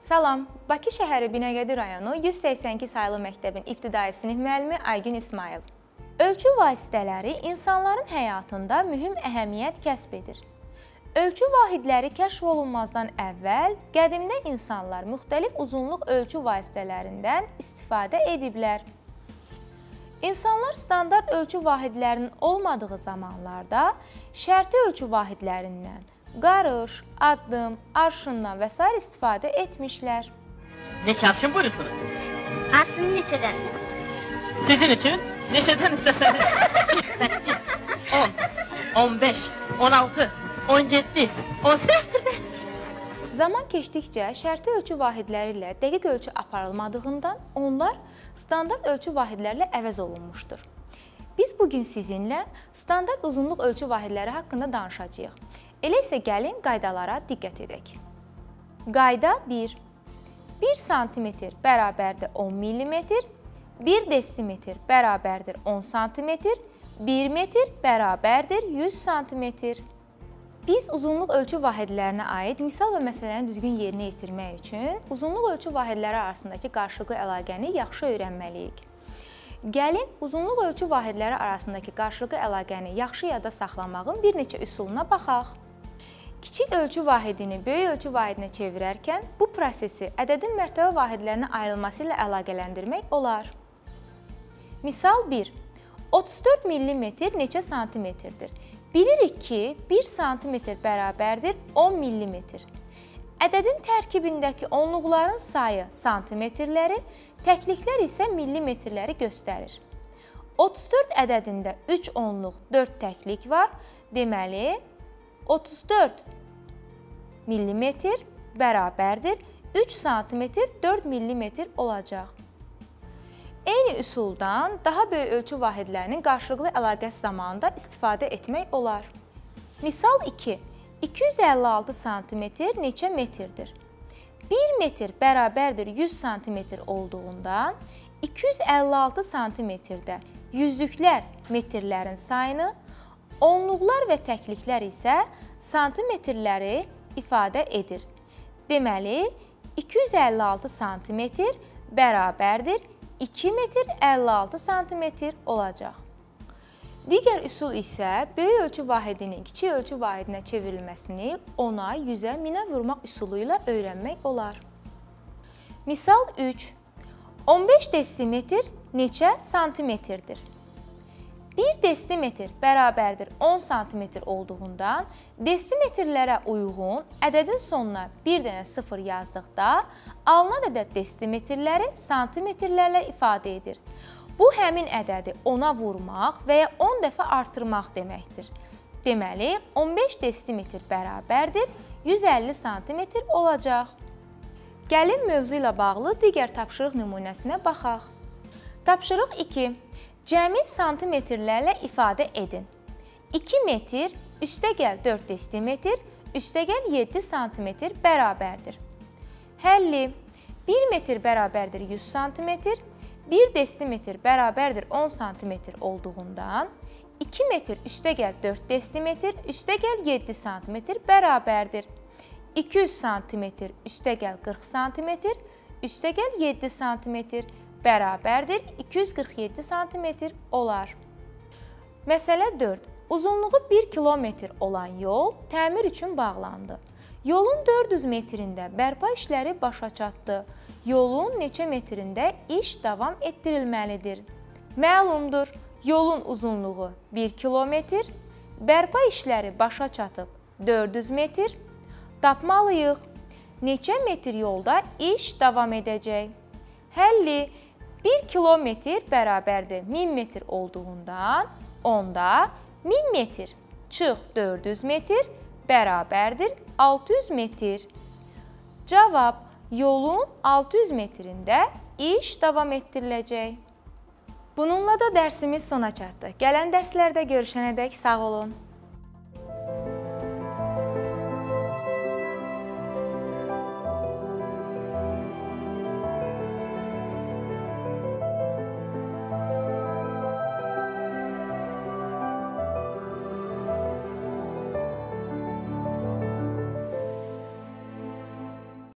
Salam, Bakı şəhəri Binəqədi rayonu 182 saylı məktəbin ibtidai sinif müəllimi Aygün İsmayıl. Ölçü vasitələri insanların həyatında mühüm əhəmiyyət kəsb edir. Ölçü vahidləri kəşf olunmazdan əvvəl qədimdə insanlar müxtəlif uzunluq ölçü vasitələrindən istifadə ediblər. İnsanlar standart ölçü vahidlərinin olmadığı zamanlarda şərti ölçü vahidlərindən qarış, addım, arşından və s. istifadə etmişlər. Neçə arşın buyursunuz? Arşın neçədən? Sizin için neçədən istəsəniz? 8, 10, 15, 16, 17, 18. Zaman keçdikcə şərti ölçü vahidləri ilə dəqiq ölçü aparılmadığından onlar standart ölçü vahidlərlə əvəz olunmuşdur. Biz bu gün sizinlə standart uzunluq ölçü vahidləri haqqında danışacağıq. Elə isə gəlin qaydalara diqqət edək. Qayda 1. 1 sm bərabərdir 10 mm, 1 desimetr bərabərdir 10 sm, 1 metr bərabərdir 100 sm. Biz uzunluq ölçü vahidlərinə aid misal və məsələni düzgün yerinə yetirmək üçün uzunluq ölçü vahidləri arasındakı qarşılıqlı əlaqəni yaxşı öyrənməliyik. Gəlin uzunluq ölçü vahidləri arasındakı qarşılıqlı əlaqəni yaxşı yadda saxlamağın bir neçə üsuluna baxaq. Kiçik ölçü vahidini böyük ölçü vahidinə çevirərkən bu prosesi ədədin mərtəbə vahidlərinə ayrılması ilə əlaqələndirmək olar. Misal 1. 34 mm neçə santimetrdir? Bilirik ki, 1 sm bərabərdir 10 mm. Ədədin tərkibindəki onluqların sayı santimetrləri, təkliklər isə millimetrləri göstərir. 34 ədədində 3 onluq, 4 təklik var. Deməli, 34 millimetr bərabərdir 3 sm 4 millimetr olacaq. Eyni üsuldan daha böyük ölçü vahidlərinin qarşılıqlı əlaqəsi zamanında istifadə etmək olar. Misal 2. 256 sm neçə metrdir? 1 metr bərabərdir 100 sm olduğundan 256 sm-də yüzlüklər metrlərin sayını Onluqlar və təkliklər isə santimetrləri ifadə edir. Deməli, 256 sm bərabərdir 2 metr 56 sm olacaq. Digər üsul isə böyük ölçü vahidinin kiçik ölçü vahidinə çevrilməsini ona, 100-ə, 1000-ə vurmaq üsulu ilə öyrənmək olar. Misal 3. 15 desimetr neçə santimetrdir? 1 desimetr bərabərdir 10 sm olduğundan desimetrlərə uyğun ədədin sonuna bir dənə 0 yazdıqda alınan ədəd desimetrləri santimetrlərlə ifadə edir. Bu həmin ədədi 10-a vurmaq və ya 10 dəfə artırmaq deməkdir. Deməli, 15 desimetr bərabərdir 150 sm olacaq. Gəlin mövzu ilə bağlı digər tapşırıq nümunəsinə baxaq. Tapşırıq 2. Cəmi santimetrlərlə ifadə edin. 2 metr üstəgəl 4 desimetr üstəgəl 7 santimetr bərabərdir. Həlli 1 metr bərabərdir 100 santimetr, 1 desimetr bərabərdir 10 santimetr olduğundan 2 metr üstəgəl 4 desimetr üstəgəl 7 santimetr bərabərdir. 200 santimetr üstəgəl 40 santimetr üstəgəl 7 santimetr bərabərdir 247 sm olar. Məsələ 4. Uzunluğu 1 kilometr olan yol təmir üçün bağlandı. Yolun 400 metrində bərpa işləri başa çatdı. Yolun neçə metrində iş davam etdirilməlidir? Məlumdur, yolun uzunluğu 1 kilometr, bərpa işləri başa çatıb 400 metr. Tapmalıyıq. Neçə metr yolda iş davam edəcək? Həlli 1 kilometr bərabərdir 1000 metr olduğundan onda 1000 metr çıx 400 metr bərabərdir 600 metr. Cavab: Yolun 600 metrində iş davam etdiriləcək. Bununla da dərsimiz sona çatdı. Gələn dərslərdə görüşənədək sağ olun.